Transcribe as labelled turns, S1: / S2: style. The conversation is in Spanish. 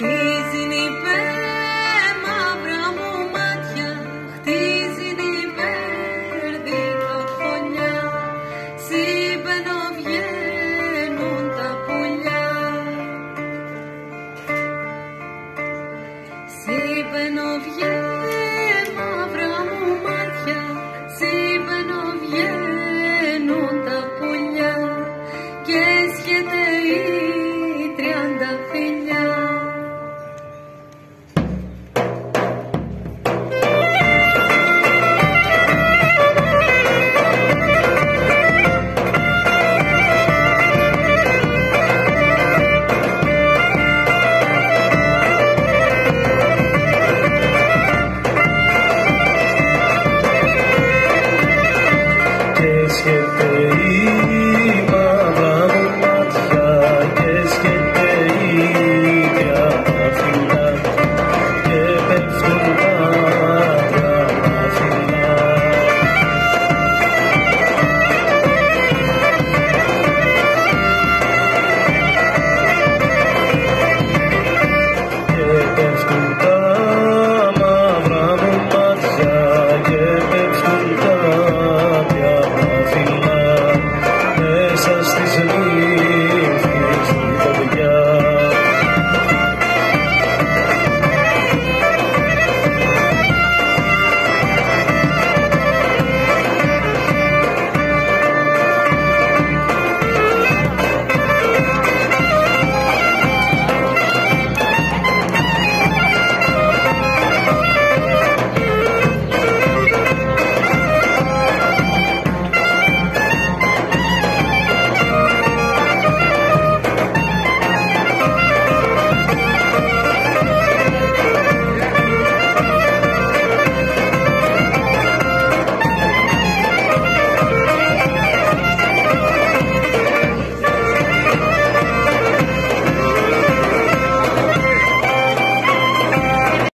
S1: Ooh.
S2: siempre ir.